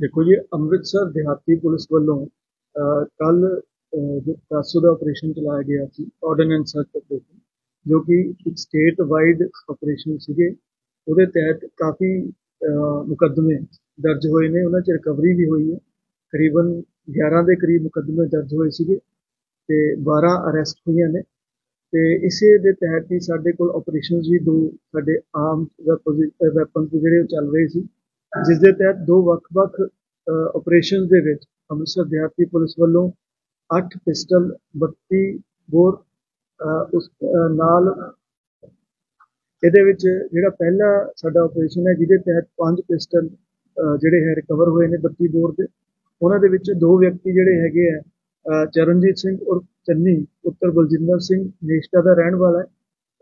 ਦੇਖੋ ਜੀ, ਅੰਮ੍ਰਿਤਸਰ ਦਿਹਾਤੀ ਪੁਲਿਸ ਵੱਲੋਂ ਕੱਲ ਜੋ ਟਾਸੋ ਦਾ ਆਪਰੇਸ਼ਨ ਚਲਾਇਆ ਗਿਆ ਸੀ ਆਰਡੀਨੈਂਸ ਸਰਚ ਆਪਰੇਸ਼ਨ ਜੋ ਕਿ ਇੱਕ ਸਟੇਟ ਵਾਈਡ ਆਪਰੇਸ਼ਨ ਸੀਗੇ, ਉਹਦੇ ਤਹਿਤ ਕਾਫੀ ਮੁਕੱਦਮੇ ਦਰਜ ਹੋਏ ਨੇ, ਉਹਨਾਂ 'ਚ ਰਿਕਵਰੀ ਵੀ ਹੋਈ ਹੈ। ਕਰੀਬਨ 11 ਦੇ ਕਰੀਬ ਮੁਕੱਦਮੇ ਦਰਜ ਹੋਏ ਸੀਗੇ ਤੇ 12 ਅਰੈਸਟ ਹੋਈਆਂ ਨੇ ਤੇ ਇਸੇ ਦੇ ਤਹਿਤ ਹੀ ਸਾਡੇ ਕੋਲ ਆਪਰੇਸ਼ਨਸ ਵੀ ਦੋ ਸਾਡੇ ਆਮ ਵੈਪਨਸ ਜਿਹੜੇ ਚੱਲ ਰਹੇ ਸੀ। ਜਿਸ ਦੇ ਤਹਿਤ ਦੋ ਵੱਖ-ਵੱਖ ਆਪਰੇਸ਼ਨਸ ਦੇ ਵਿੱਚ ਅੰਮ੍ਰਿਤਸਰ ਦਿਹਾਤੀ ਪੁਲਿਸ ਵੱਲੋਂ 8 ਪਿਸਟਲ 32 ਬੋਰ ਉਸ ਨਾਲ ਇਹਦੇ ਵਿੱਚ ਜਿਹੜਾ ਪਹਿਲਾ ਸਾਡਾ ਆਪਰੇਸ਼ਨ ਹੈ, ਜਿਹਦੇ ਤਹਿਤ ਪੰਜ ਪਿਸਟਲ ਜਿਹੜੇ ਹੈ ਰਿਕਵਰ ਹੋਏ ਨੇ 32 ਬੋਰ ਦੇ ਉਹਨਾਂ ਦੇ ਵਿੱਚ ਦੋ ਵਿਅਕਤੀ ਜਿਹੜੇ ਹੈਗੇ ਆ ਚਰਨਜੀਤ ਸਿੰਘ ਔਰ ਚੰਨੀ ਉੱਤਰ ਬਲਜਿੰਦਰ ਸਿੰਘ ਨੇਸ਼ਟਾ ਦਾ ਰਹਿਣ ਵਾਲਾ ਹੈ।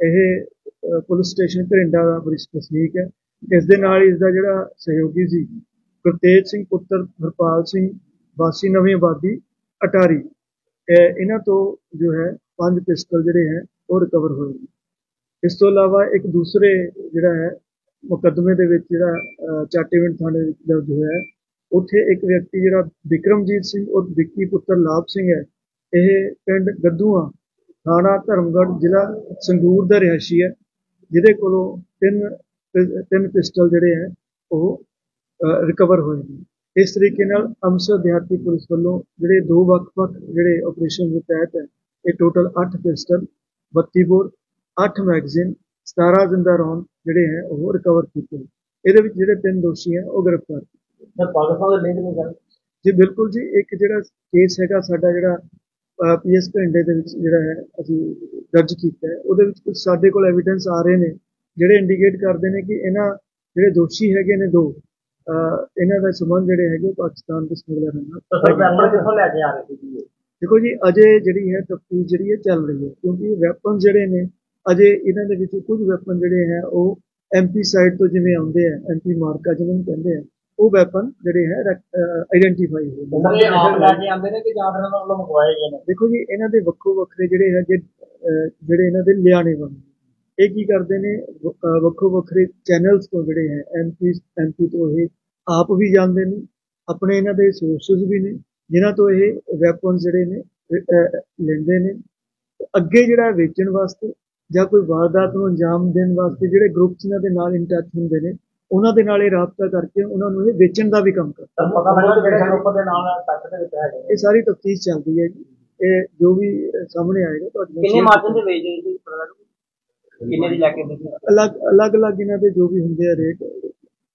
ਇਹ ਪੁਲਿਸ ਸਟੇਸ਼ਨ ਘਰਿੰਡਾ ਦਾ ਬ੍ਰਿਸ਼ ਵਸਨੀਕ ਹੈ। ਇਸ ਦੇ ਨਾਲ ਇਸ ਦਾ ਜਿਹੜਾ ਸਹਿਯੋਗੀ ਸੀ, ਗੁਰਤੇਜ ਸਿੰਘ ਪੁੱਤਰ ਹਰਪਾਲ ਸਿੰਘ, ਵਾਸੀ ਨਵੀਂ ਆਬਾਦੀ, ਅਟਾਰੀ ਇਹਨਾਂ ਤੋਂ ਜੋ ਹੈ ਪੰਜ ਪਿਸਟਲ ਜਿਹੜੇ ਹੈ ਉਹ ਰਿਕਵਰ ਹੋਏ ਇਸ ਤੋਂ ਇਲਾਵਾ ਇੱਕ ਦੂਸਰੇ ਜਿਹੜਾ ਹੈ ਮੁਕੱਦਮੇ ਦੇ ਵਿੱਚ ਜਿਹੜਾ ਚਾਟੇਵਿੰਡ ਥਾਣੇ ਵਿੱਚ ਦਰਜ ਹੋਇਆ ਉੱਥੇ ਇੱਕ ਵਿਅਕਤੀ ਜਿਹੜਾ ਵਿਕਰਮਜੀਤ ਸਿੰਘ ਔਰ ਵਿੱਕੀ ਪੁੱਤਰ ਲਾਭ ਸਿੰਘ ਹੈ, ਇਹ ਪਿੰਡ ਗੱਦੂਆ, ਥਾਣਾ ਧਰਮਗੜ੍ਹ ਜ਼ਿਲ੍ਹਾ ਸੰਗਰੂਰ ਦਾ ਰਿਹਾਇਸ਼ੀ ਹੈ, ਜਿਹਦੇ ਕੋਲੋਂ ਤਿੰਨ ਤਿੰਨ ਪਿਸਟਲ ਜਿਹੜੇ ਹੈ ਉਹ ਰਿਕਵਰ ਹੋਏ ਨੇ। ਇਸ ਤਰੀਕੇ ਨਾਲ ਅੰਮ੍ਰਿਤਸਰ ਦਿਹਾਤੀ ਪੁਲਿਸ ਵੱਲੋਂ ਜਿਹੜੇ ਦੋ ਵੱਖ-ਵੱਖ ਜਿਹੜੇ ਆਪਰੇਸ਼ਨ ਦੇ ਤਹਿਤ ਹੈ ਇਹ ਟੋਟਲ 8 ਪਿਸਟਲ 32 ਬੋਰ 8 ਮੈਗਜ਼ੀਨ 17 ਜ਼ਿੰਦਾ ਰੌਂਦ ਜਿਹੜੇ ਹੈ ਉਹ ਰਿਕਵਰ ਕੀਤੇ ਇਹਦੇ ਵਿੱਚ ਜਿਹੜੇ ਤਿੰਨ ਦੋਸ਼ੀ ਹੈ ਉਹ ਗ੍ਰਿਫਤਾਰ ਕੀਤੇ ਸਰ ਪਾਕਿਸਤਾਨ ਦੇ ਲਿੰਕ ਨਹੀਂ ਕਰ ਜੀ ਬਿਲਕੁਲ ਜੀ ਇੱਕ ਜਿਹੜਾ ਕੇਸ ਹੈਗਾ ਸਾਡਾ ਜਿਹੜਾ ਪੀਐਸ ਘੰਡੇ ਦੇ ਵਿੱਚ ਜਿਹੜਾ ਹੈ ਅਸੀਂ ਦਰਜ ਕੀਤਾ ਹੈ। ਉਹਦੇ ਵਿੱਚ ਕੁਝ ਸਾਡੇ ਕੋਲ ਐਵੀਡੈਂਸ ਆ ਰਹੇ ਨੇ। ਜਿਹੜੇ ਇੰਡੀਕੇਟ ਕਰਦੇ ਨੇ ਕਿ ਇਹਨਾਂ ਜਿਹੜੇ ਦੋਸ਼ੀ ਹੈਗੇ ਨੇ ਦੋ ਇਹਨਾਂ ਦਾ ਸੰਬੰਧ ਜਿਹੜੇ ਹੈਗੇ ਪਾਕਿਸਤਾਨ ਦੇ ਸਮਗਲਰ ਨਾਲ ਕਿੱਥੋਂ ਲੈ ਕੇ ਆ ਰਹੇ ਸੀ ਦੇਖੋ ਜੀ ਅਜੇ ਜਿਹੜੀ ਹੈ ਤਫਤੀਸ਼ ਜਿਹੜੀ ਹੈ ਚੱਲ ਰਹੀ ਹੈ ਕਿਉਂਕਿ ਵੈਪਨ ਜਿਹੜੇ ਨੇ ਅਜੇ ਇਹਨਾਂ ਦੇ ਵਿੱਚ ਕੁਝ ਵੈਪਨ ਜਿਹੜੇ ਹੈ ਉਹ ਐਮਪੀ ਸਾਈਡ ਤੋਂ ਜਿਵੇਂ ਆਉਂਦੇ ਆ ਐਮਪੀ ਮਾਰਕਾ ਜਿਹਨਾਂ ਨੂੰ ਕਹਿੰਦੇ ਆ ਉਹ ਵੈਪਨ ਜਿਹੜੇ ਹੈ ਆਇਡੈਂਟੀਫਾਈ ਹੋਏ ਇਹ ਆਪ ਲੈ ਕੇ ਆਉਂਦੇ ਨੇ ਕਿ ਜਾਂ ਫਿਰ ਉਹਨਾਂ ਵੱਲੋਂ ਮੰਗਵਾਏ ਗਏ ਨੇ? ਦੇਖੋ ਜੀ ਇਹਨਾਂ ਦੇ ਵੱਖੋ ਵੱਖਰੇ ਜਿਹੜੇ ਹੈਗੇ ਜਿਹੜੇ ਇਹਨਾਂ ਦੇ ਲਿਆਣੇ ਬਣਦੇ ਇਹ ਕੀ ਕਰਦੇ ਨੇ? ਵੱਖੋ ਵੱਖਰੇ ਚੈਨਲਸ ਤੋਂ ਜਿਹੜੇ ਹੈ ਐਮਪੀ ਐਮਪੀ ਤੋਂ ਇਹ ਆਪ ਵੀ ਜਾਂਦੇ ਨੇ ਆਪਣੇ ਇਹਨਾਂ ਦੇ ਸੋਰਸਸ ਵੀ ਨੇ ਜਿਨ੍ਹਾਂ ਤੋਂ ਇਹ ਵੈਪਨ ਜਿਹੜੇ ਨੇ ਲੈਂਦੇ ਨੇ। ਅੱਗੇ ਜਿਹੜਾ ਵੇਚਣ ਵਾਸਤੇ ਜਾਂ ਕੋਈ ਵਾਰਦਾਤ ਨੂੰ ਅੰਜਾਮ ਦੇਣ ਵਾਸਤੇ ਜਿਹੜੇ ਗਰੁੱਪਸ ਇਹਨਾਂ ਦੇ ਨਾਲ ਇਨ ਟੱਚ ਹੁੰਦੇ ਨੇ ਉਹਨਾਂ ਦੇ ਨਾਲ ਇਹ ਰਾਬਤਾ ਕਰਕੇ ਉਹਨਾਂ ਨੂੰ ਇਹ ਵੇਚਣ ਦਾ ਵੀ ਕੰਮ ਕਰਦੇ ਪਤਾ ਲੱਗਾ ਕਿ ਜਿਹੜੇ ਗਰੁੱਪ ਦੇ ਨਾਲ ਟੱਚ ਦੇ ਵਿੱਚ ਹੈਗੇ ਇਹ ਸਾਰੀ ਤਫਤੀਸ਼ ਚੱਲਦੀ ਹੈ ਜੀ। ਇਹ ਜੋ ਵੀ ਸਾਹਮਣੇ ਆਏਗਾ ਤੁਹਾਡੇ ਕਿੰਨੇ ਮਾਰਜਨ ਦੇ ਵੇਚ ਰਹੇ ਸੀ? ਕਿੰਨੇ ਦੀ ਲੈ ਕੇ ਵੇਚੀ ਅਲੱਗ ਅਲੱਗ ਅਲੱਗ ਇਹਨਾਂ ਦੇ ਜੋ ਵੀ ਹੁੰਦੇ ਆ ਰੇਟ।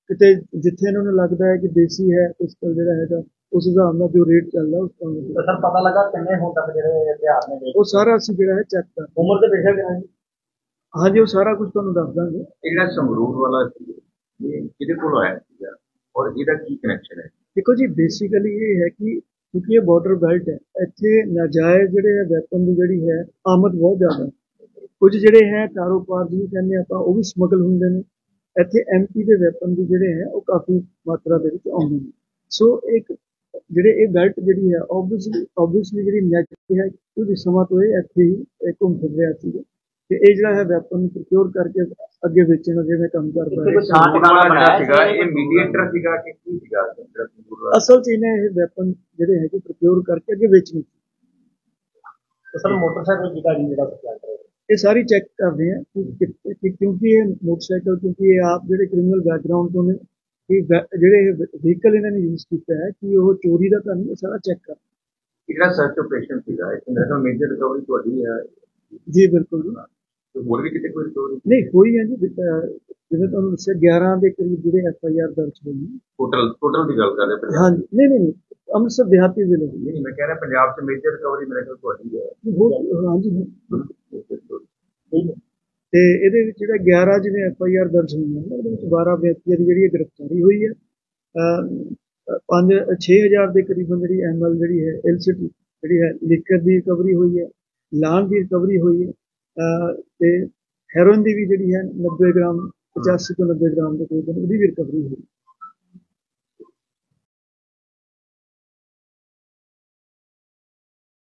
ਕਿਤੇ ਜਿੱਥੇ ਇਹਨਾਂ ਨੂੰ ਲੱਗਦਾ ਹੈ ਕਿ ਦੇਸੀ ਹੈ ਪਿਸਤਲ ਜਿਹੜਾ ਹੈਗਾ ਉਸ ਹਿਸਾਬ ਨਾਲ ਜੋ ਰੇਟ ਚੱਲਦਾ ਉਸ ਤਾਂ ਸਰ ਪਤਾ ਲੱਗਾ ਕਿੰਨੇ ਹੁਣ ਤੱਕ ਜਿਹੜੇ ਹਥਿਆਰ ਨੇ ਉਹ ਸਾਰਾ ਅਸੀਂ ਜਿਹੜਾ ਹੈ ਚੈੱਕ ਕਰ ਉਮਰ ਦੇ ਵੇਖਿਆ ਕਿ ਨਹੀਂ ਹਾਂਜੀ ਉਹ ਸਾਰਾ ਕੁਝ ਤੁਹਾਨੂੰ ਦੱਸ ਦਾਂਗੇ। ਇਹ ਜਿਹੜਾ ਸੰਗਰੂਰ ਵਾਲਾ ਸੀ ਇਹ ਕਿਹਦੇ ਕੋਲ ਆਇਆ ਸੀਗਾ? ਔਰ ਇਹਦਾ ਕੀ ਕਨੈਕਸ਼ਨ ਹੈ? ਦੇਖੋ ਜੀ ਬੇਸਿਕਲੀ ਇਹ ਹੈ ਕਿ ਕਿਉਂਕਿ ਇਹ ਬਾਰਡਰ ਬੈਲਟ ਹੈ ਇੱਥੇ ਨਾਜਾਇਜ਼ ਜਿਹੜੇ ਹੈ ਵੈਪਨ ਦੀ ਜਿਹੜੀ ਹੈ ਆਮਦ ਬਹੁਤ ਜ਼ਿਆਦਾ ਹੈ। ਕੁਝ ਜਿਹੜੇ ਹੈ ਕਾਰੋਬਾਰ ਜਿਹਨੂੰ ਕਹਿੰਦੇ ਆਪਾਂ ਉਹ ਵੀ ਸਮਗਲ ਹੁੰਦੇ ਨੇ। ਇੱਥੇ ਐਮਪੀ ਦੇ ਵੈਪਨ ਦੀ ਜਿਹੜੇ ਹੈ ਉਹ ਕਾਫੀ ਮਾਤਰਾ ਦੇ ਵਿੱਚ ਆਉਂਦੇ ਨੇ। ਸੋ ਇੱਕ ਜਿਹੜੇ ਇਹ ਬੈਲਟ ਜਿਹੜੀ ਹੈ ਆਬਵੀਅਸਲੀ ਆਬਵੀਅਸਲੀ ਜਿਹੜੀ ਨੈਚੁਰਲ ਹੈ ਕੁਝ ਸਮਾਂ ਤੋਂ ਇਹ ਇੱਥੇ ਹੀ ਘੁੰਮ ਫਿਰ ਰਿਹਾ ਸੀ। ਤੇ ਇਹ ਜਿਹੜਾ ਹੈ ਵੈਪਨ ਪ੍ਰੋਕਿਉਰ ਕਰਕੇ ਅੱਗੇ ਵੇਚਣ ਦਾ ਜਿਵੇਂ ਕੰਮ ਕਰਦਾ ਹੈ। ਥਾਂ ਟਿਕਾਣਾ ਬਣਾਇਆ ਸੀਗਾ? ਇਹ ਮੀਡੀਏਟਰ ਸੀਗਾ ਕਿ ਕੀ ਸੀਗਾ? ਜਿਹੜਾ ਵਾਲਾ ਅਸਲ 'ਚ ਇਹਨੇ ਇਹ ਵੈਪਨ ਜਿਹੜੇ ਹੈਗੇ ਪ੍ਰੋਕਿਉਰ ਕਰਕੇ ਅੱਗੇ ਵੇਚਣੇ ਸਰ ਮੋਟਰਸਾਈਕਲ ਦੀ ਗਾੜੀ ਜਿਹੜਾ ਸਪਲਾਈ ਕਰ ਇਹ ਸਾਰੀ ਚੈੱਕ ਕਰਦੇ ਆ ਕਿ ਕਿਉਂਕਿ ਇਹ ਮੋਟਰਸਾਈਕਲ ਕਿਉਂਕਿ ਇਹ ਆਪ ਜਿਹੜੇ ਕ੍ਰਿਮੀਨਲ ਬੈਕਗ੍ਰਾਉਂਡ ਤੋਂ ਨੇ ਕਿ ਜਿਹੜੇ ਵਹੀਕਲ ਇਹਨਾਂ ਨੇ ਯੂਜ਼ ਕੀਤਾ ਹੈ ਕਿ ਉਹ ਚੋਰੀ ਦਾ ਤਾਂ ਨਹੀਂ ਸਾਰਾ ਚੈੱਕ ਕਰ ਜਿਹੜਾ ਸਰਚ ਆਪਰੇਸ਼ਨ ਸੀਗਾ ਇਹ ਮੇਰਾ ਮੇਜਰ ਰਿਕਵਰੀ ਤੁਹਾਡੀ ਹੈ ਜੀ ਬਿਲਕੁਲ ਜੀ ਤੇ ਹੋਰ ਵੀ ਕਿਤੇ ਕੋਈ ਰਿਕਵਰੀ ਨਹੀਂ ਹੋਈ ਹੈ ਜੀ ਜਿਵੇਂ ਤੁਹਾਨੂੰ ਦੱਸਿਆ 11 ਦੇ ਕਰੀਬ ਜਿਹੜੇ ਐਫ ਆਈ ਆਰ ਦਰਜ ਹੋਈ ਟੋਟਲ ਟੋਟਲ ਦੀ ਗੱਲ ਕਰ ਰਹੇ ਪੰਜਾਬ ਹਾਂਜੀ ਨਹੀਂ ਨਹੀਂ ਨਹੀਂ ਅੰਮ੍ਰਿਤਸਰ ਦਿਹਾਤੀ ਜ਼ਿਲ੍ਹੇ ਦੀ ਨਹੀਂ ਮੈਂ ਕਹਿ ਰਿਹਾ ਪੰਜਾਬ 'ਚ ਮੇਜਰ ਰਿਕਵਰੀ ਮੇਰੇ ਕੋਲ ਤੁਹਾਡੀ ਹੈ ਹੋ- ਹਾਂਜੀ ਹਾਂ। ਤੇ ਇਹਦੇ ਵਿੱਚ ਜਿਹੜਾ 11 ਜਿਵੇਂ ਐਫ ਆਈ ਆਰ ਦਰਜ ਹੋਈਆਂ ਨੇ ਉਹਦੇ ਵਿੱਚ 12 ਵਿਅਕਤੀਆਂ ਦੀ ਜਿਹੜੀ ਗ੍ਰਿਫਤਾਰੀ ਹੋਈ ਹੈ। ਅ 5 6000 ਦੇ ਕਰੀਬਨ ਜਿਹੜੀ ਐਮਐਲ ਜਿਹੜੀ ਹੈ ਐਲਸੀਟੀ ਜਿਹੜੀ ਹੈ, ਲਿਕਰ ਦੀ ਰਿਕਵਰੀ ਹੋਈ ਹੈ, ਲਾਂਗ ਦੀ ਰਿਕਵਰੀ ਹੋਈ ਹੈ। ਤੇ ਹੈਰੋਇਨ ਦੀ ਵੀ ਜਿਹੜੀ ਹੈ 90 ਗ੍ਰਾਮ 85 ਤੋਂ 90 ਗ੍ਰਾਮ ਦੇ ਕਰੀਬਨ ਉਹਦੀ ਵੀ ਰਿਕਵਰੀ ਹੋਈ